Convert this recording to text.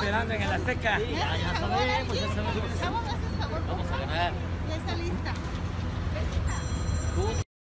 esperando en el Azteca. Sí, ya sabemos, ya